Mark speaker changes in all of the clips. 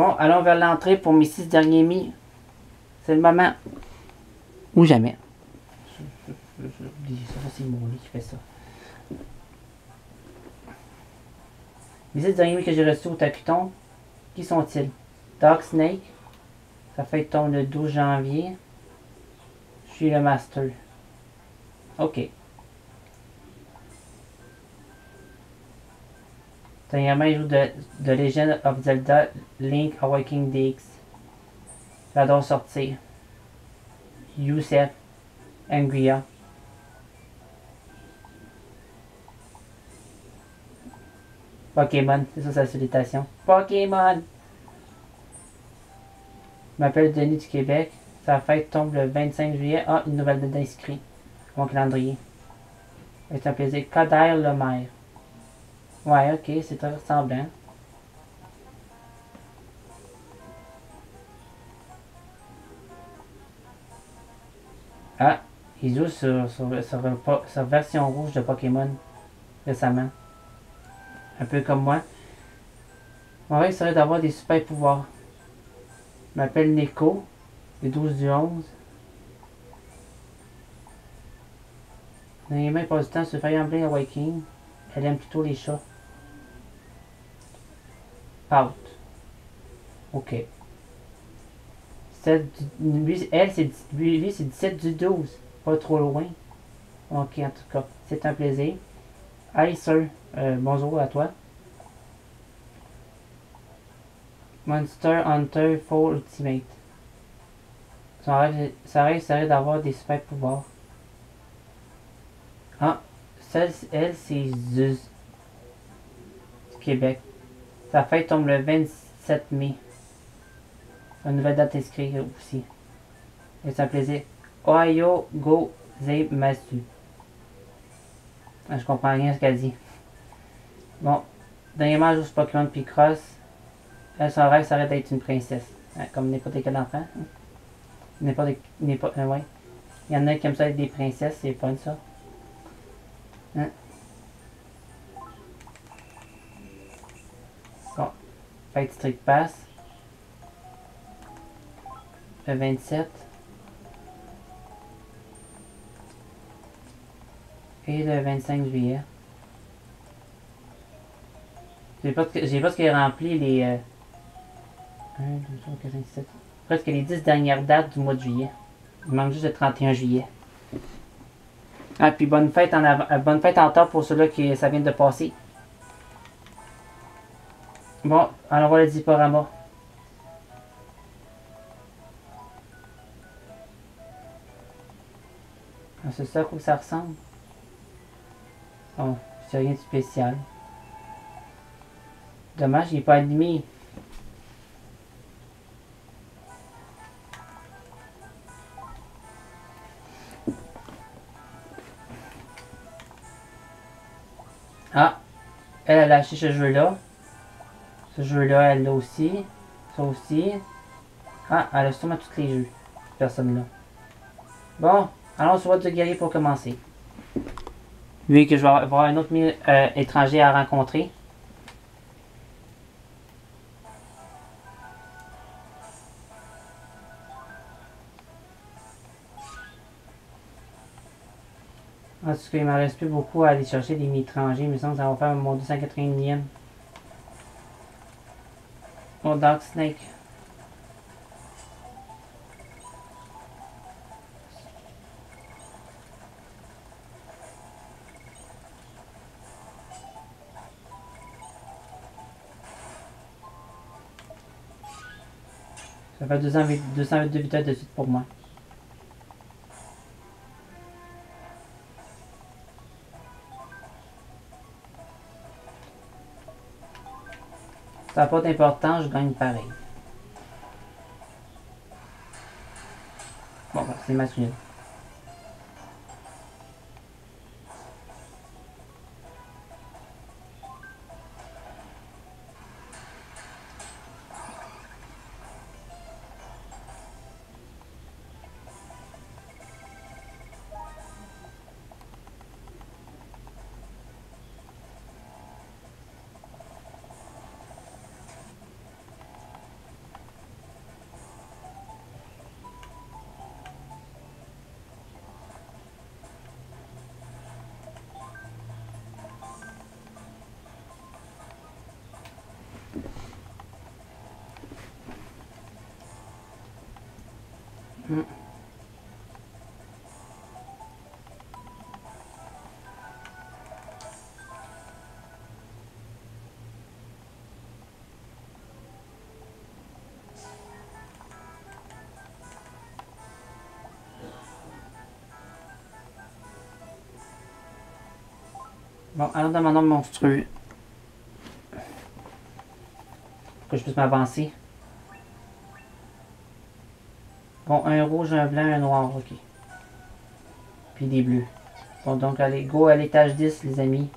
Speaker 1: Bon, allons vers l'entrée pour mes six derniers mis. C'est le moment. Ou jamais. J'oublie ça, c'est mon lit qui fait ça. Les six derniers mis que j'ai reçus au tapiton, qui sont-ils? Dark Snake, ça fait tombe le 12 janvier. Je suis le master. Ok. Dernièrement, il joue de, de Legend of Zelda Link Awakening DX. J'adore sortir. Youssef. Angria. Pokémon, c'est ça sa sollicitation. Pokémon! Je m'appelle Denis du Québec. Sa fête tombe le 25 juillet. Ah, une nouvelle date d'inscrit. Mon calendrier. C'est un plaisir. Kader Lemaire. Ouais, ok, c'est très ressemblant. Ah, il joue sur, sur, sur, sur- version rouge de Pokémon récemment. Un peu comme moi. Mon rêve serait d'avoir des super pouvoirs. Je m'appelle Neko, le 12 du 11. Naïma passe du temps sur Fire Emblem Awakening. Elle aime plutôt les chats. Pout. Ok. Celle du- lui, elle, c'est dix- lui, lui, c'est 17 du 12. Pas trop loin. Ok, en tout cas, c'est un plaisir. Hi, sir. Euh, bonjour à toi. Monster Hunter 4 Ultimate. Son rêve, son rêve serait d'avoir des super pouvoirs. Ah, celle, elle, c'est Zuz. Québec. Sa fête tombe le 27 mai. Une nouvelle date inscrite aussi. Et c'est un plaisir. Ohio Go Masu. Ah, je comprends rien ce qu'elle dit. Bon. Dernièrement, elle joue Pokémon Picross. Elle, son rêve serait d'être une princesse. Hein, comme n'importe quel enfant. N'importe. n'importe euh. Il y en a qui aiment ça être des princesses, c'est fun ça. Hein? Bon. Fête Street Pass. Le 27. Et le 25 juillet. J'ai est rempli les. euh, 1, 2, 3, 4, 5, 7. Presque les 10 dernières dates du mois de juillet. Il manque juste le 31 juillet. Ah, puis bonne fête en avant, bonne fête en temps pour ceux-là qui ça vient de passer. Bon, alors va le diporama. Ah, c'est ça quoi ça ressemble. Bon, c'est rien de spécial. Dommage, il n'est pas animé. Ah, elle, a acheté ce jeu-là. Ce jeu-là, elle l'a aussi. Ça aussi. Ah, elle a sûrement tous les jeux. Personne-là. Bon, allons sur votre guerrier pour commencer. Vu que je vais avoir un autre mi- euh, étranger à rencontrer. En tout cas, il m'en reste plus beaucoup à aller chercher des me semble que ça va faire mon 281e. Oh, Dark Snake. Ça fait 200 222 vitesses de suite pour moi. Ça n'a pas d'importance, je gagne pareil. Bon, bah, c'est. Hmm. Bon, allons dans mon nombre monstrueux. Pour que je puisse m'avancer. Bon, un rouge, un blanc, un noir, ok. Puis des bleus. Bon, donc allez, go à l'étage 10, les amis.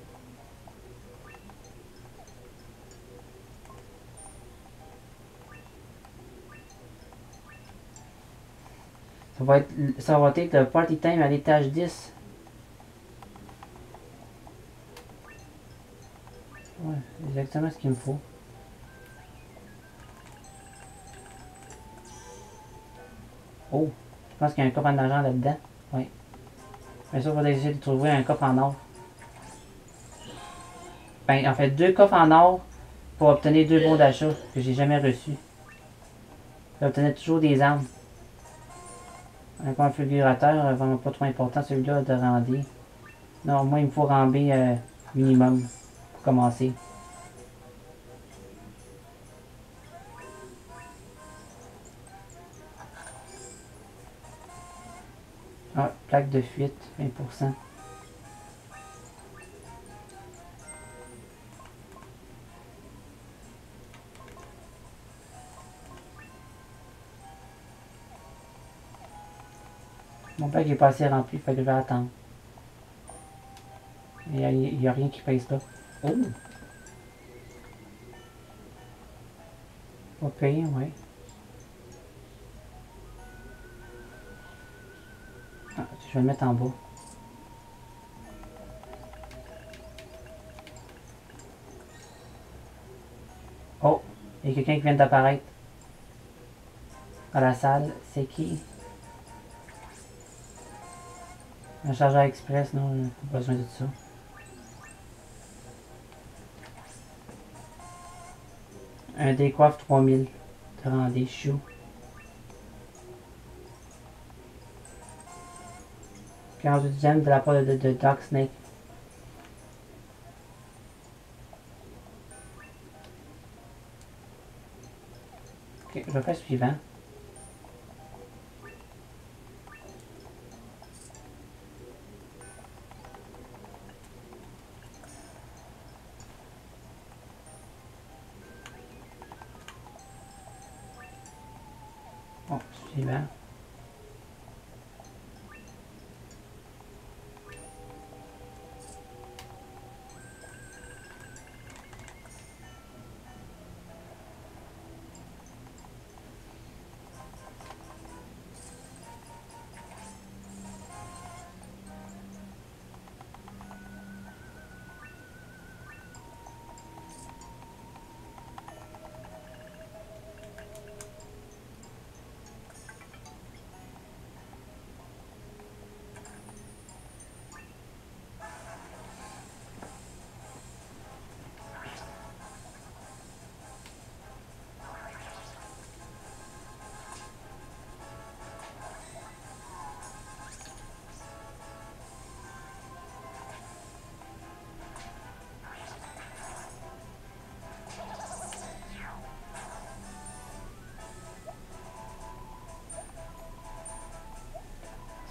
Speaker 1: Ça va être, ça va être le party time à l'étage 10. Ouais, exactement ce qu'il me faut. Oh, je pense qu'il y a un coffre en argent là-dedans. Oui. Mais ça, il faudrait essayer de trouver un coffre en or. Ben, en fait, deux coffres en or pour obtenir deux bons d'achat que j'ai jamais reçus. J'obtenais toujours des armes. Un configurateur, vraiment pas trop important celui-là de render. Non, moi il me faut render euh, minimum commencer. Ah, plaque de fuite, 20%. Mon pack est pas assez rempli, fait que je vais attendre. Il n'y a, a, rien qui pèse là. Oh! Ok, ouais. Ah, je vais le mettre en bas. Oh! Il y a quelqu'un qui vient d'apparaître. À la salle. C'est qui? Un chargeur express, non, pas besoin de ça. Un décoiffe 3000 de rendez chou. gemmes de la part de, de, de Dark Snake. Ok, je vais faire suivant. suivant.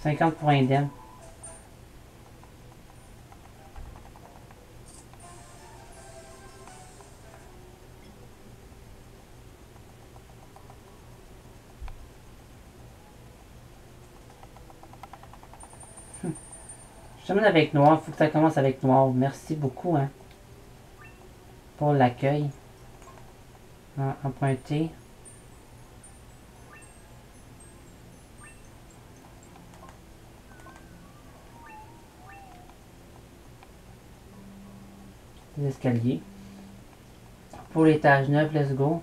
Speaker 1: Cinquante pour indemne. Je termine avec noir, faut que ça commence avec noir. Merci beaucoup hein, pour l'accueil. Emprunté. Escaliers. Pour l'étage 9, let's go.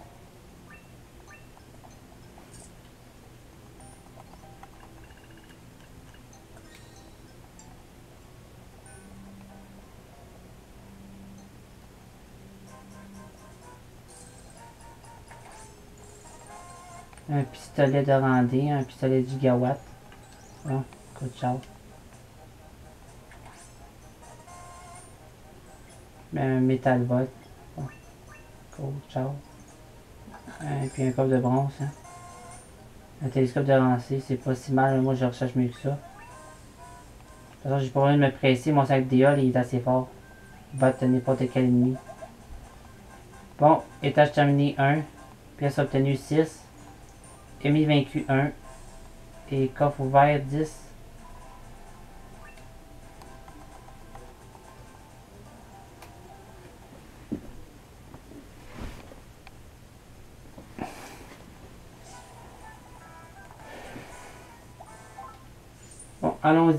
Speaker 1: Un pistolet de rendez, un pistolet gigawatt. Bon, coup ciao. Un métal. Bon, cool, ciao. Et puis un coffre de bronze. Hein. Un télescope de lancée, c'est pas si mal. Moi, je recherche mieux que ça. De toute façon, j'ai pas besoin de me presser. Mon sac d'éole, il est assez fort. Tenir n'importe quel ennemi. Bon, étage terminé 1. Pièce obtenue 6. Ennemi vaincu 1. Et coffre ouvert 10.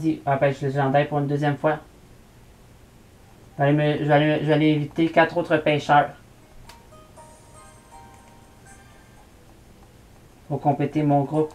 Speaker 1: Bon, allons-y. Rappelle, je légendaire pour une deuxième fois. Je vais aller, je je vais aller éviter quatre autres pêcheurs. Pour compléter mon groupe.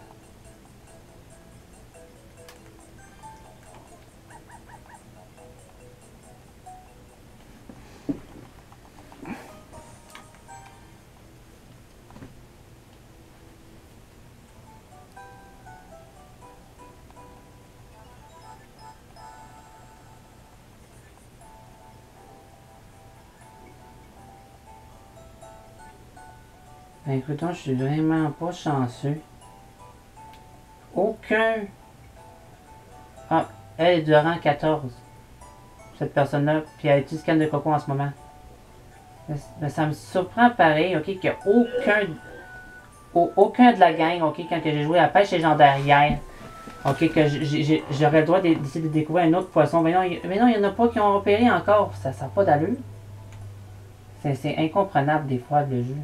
Speaker 1: Écoute, je suis vraiment pas chanceux. Aucun. Ah, elle est de rang 14. Cette personne-là, puis elle utilise canne de coco en ce moment. Mais, ça me surprend pareil, ok, qu'il n'y a aucun. au- aucun de la gang, ok, quand j'ai joué à pêche légendaire hier. Ok, que j'aurais le droit de- d'essayer de découvrir un autre poisson. Mais non, il mais non, il y en a pas qui ont repéré encore. Ça n'a pas d'allure. C'est incomprenable des fois le jeu.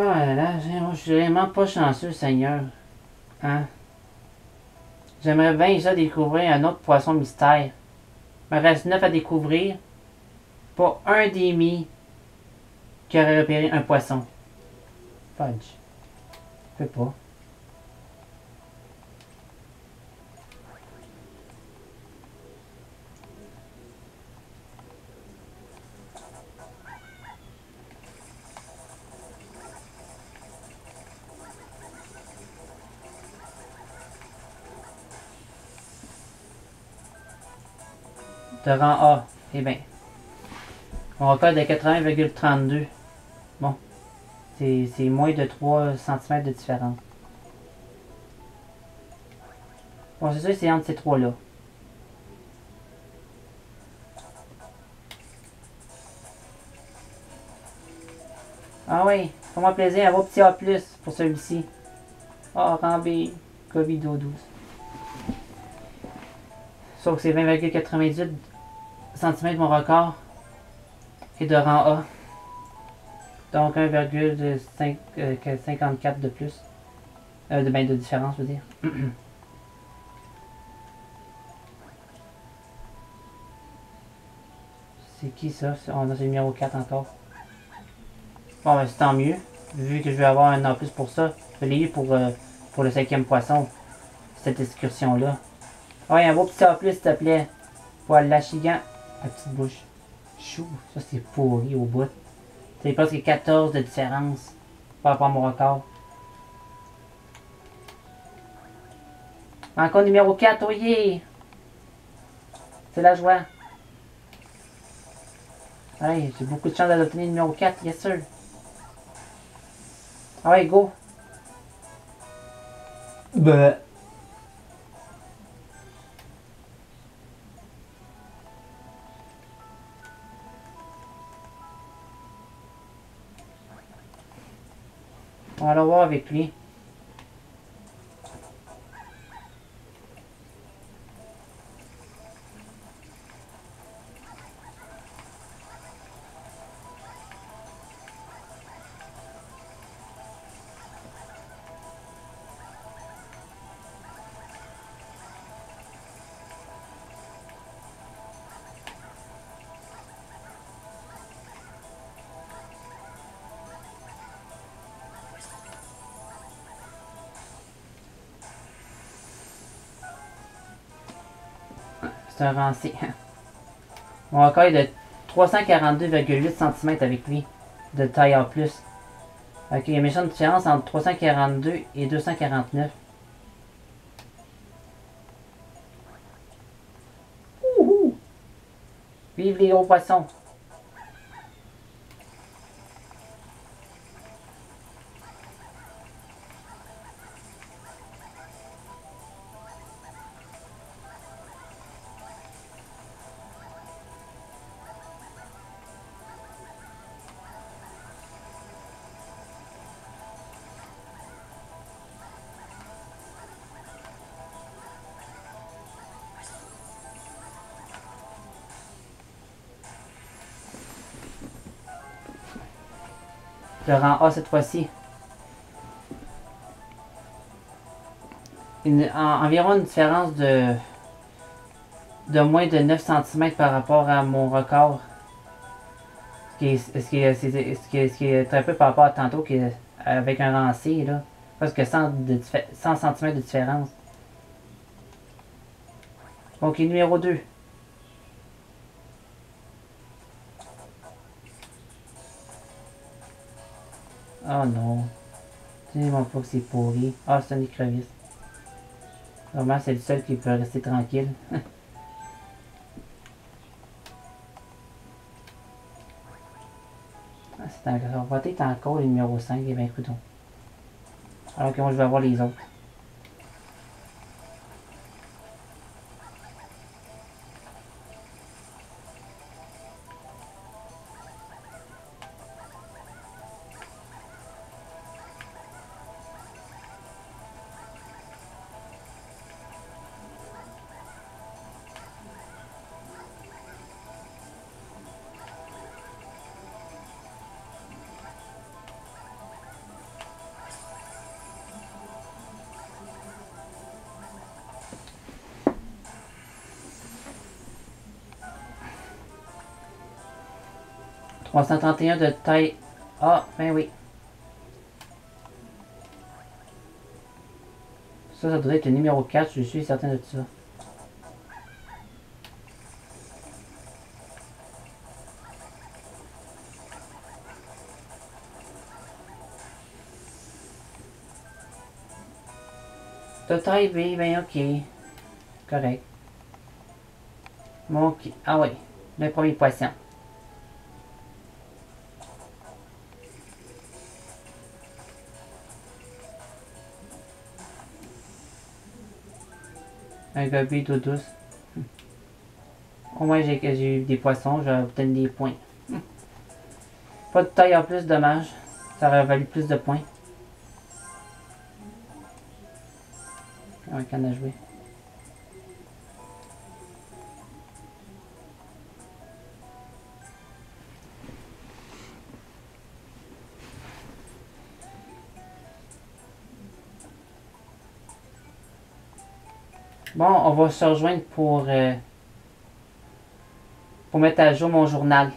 Speaker 1: Ah là là, je suis vraiment pas chanceux, Seigneur. Hein? J'aimerais bien ça découvrir un autre poisson mystère. Il me reste neuf à découvrir. Pas un des mis qui aurait repéré un poisson. Fudge. Je peux pas. De rang A. Eh bien. Mon record est de 80,32. Bon. C'est moins de 3 cm de différence. Bon, c'est sûr c'est entre ces trois-là. Ah oui, fais-moi plaisir, un beau petit A+, pour celui-ci. Ah, rang B, COVID-12. Sauf que c'est 20,98 cm mon record. Et de rang A. Donc 1,54 de plus. Euh, de, ben, de différence, je veux dire. C'est qui ça? On a le numéro 4 encore. Bon, ben, c'est tant mieux. Vu que je vais avoir un an plus pour ça. Je vais pour, euh, pour le cinquième poisson. Cette excursion-là. Ouais, un beau petit A+, s'il te plaît. Pour l'achigan. La petite bouche. Chou, ça c'est pourri au bout. C'est presque 14 de différence par rapport à mon record. Encore numéro 4, oyez! C'est la joie. Hey, j'ai beaucoup de chance d'obtenir numéro 4, yes sir. Ah ouais, go. Bah. On va aller voir avec lui. Un rancé. Mon record est de 342,8 cm avec lui, de taille en plus. Ok, il y a une différence entre 342 et 249. Ouhou! Vive les gros poissons! Le rang A cette fois-ci. Environ une différence de, de moins de 9 cm par rapport à mon record. Ce qui est, ce qui est, ce qui est- ce qui est un peu par rapport à tantôt, qui avec un rang C, là. Presque 100, de, diffé- 100 cm de différence. Ok, numéro 2. Oh non. Dis-moi pas que c'est pourri. Ah, c'est un écrevisse. Vraiment, c'est le seul qui peut rester tranquille. Ah, c'est un ça va être encore le numéro 5, et bien écoute Alors que moi, je vais avoir les autres. « 331 de taille... Ah, ben oui. Ça, ça doit être le numéro 4, je suis certain de ça. De taille B, ben ok. Correct. Bon, ok. Ah oui, le premier poisson. Un gobelet d'eau douce. Au moins, j'ai eu des poissons, j'ai obtenu des points. Pas de taille en plus, dommage. Ça aurait valu plus de points. Canne à jouer. Bon, on va se rejoindre pour, euh, pour mettre à jour mon journal.